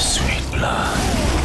sweet blood.